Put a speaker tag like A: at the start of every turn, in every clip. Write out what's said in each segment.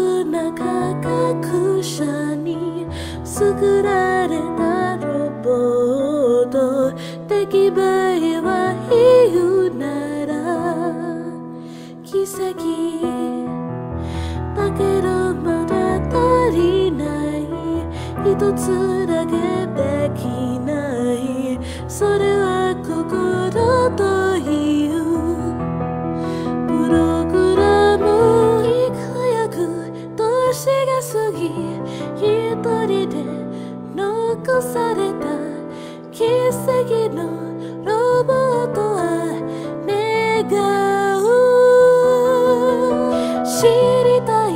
A: く中学者に作られたロボット。出来栄えは言うなら奇跡。だけどまだ足りない。一つだけできない。それが過ぎ一人で残された奇跡のロボットは願う知りたい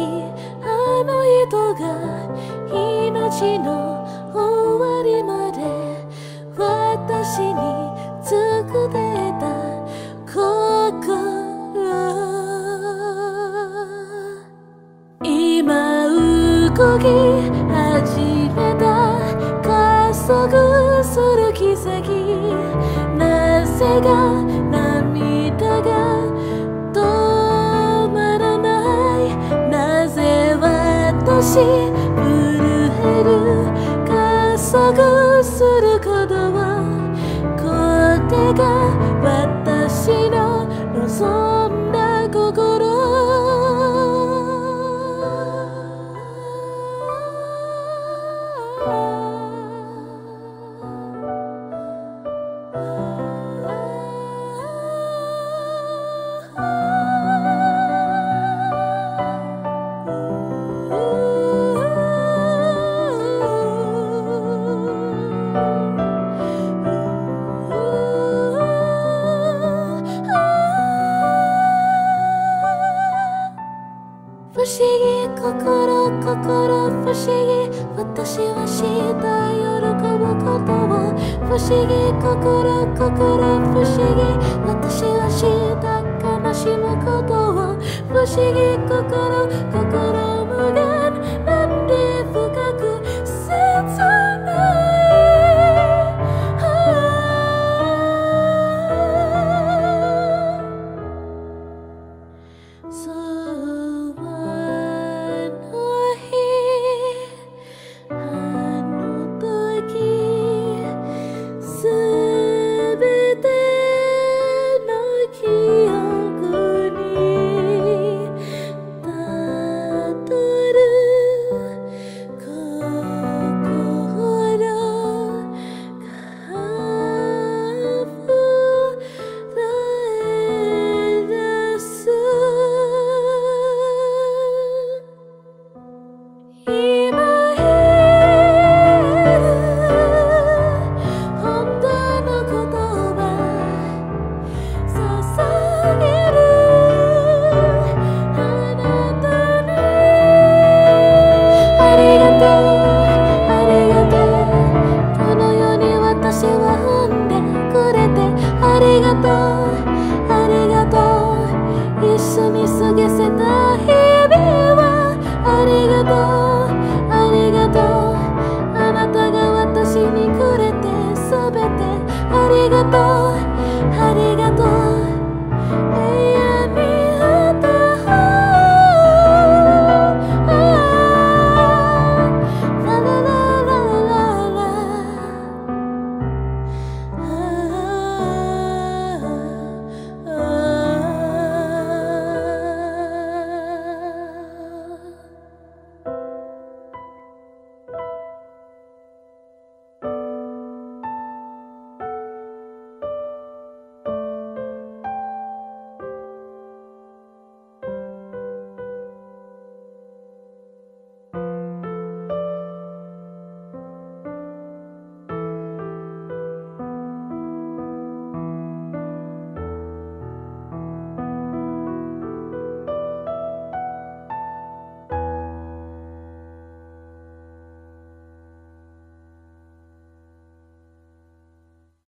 A: あの人が命の終わりまで私につくで動き始めた加速する奇跡なぜが涙が止まらないなぜ私震える加速することはこれが私の望ん心不思議私は知った喜ぶことを不思議心心不思議私は知った悲しむことを不思議心心無限う一緒に過ごせた日々はありがとう。ありがとうあなたが私にくれてすべてありがとう。ありがとう。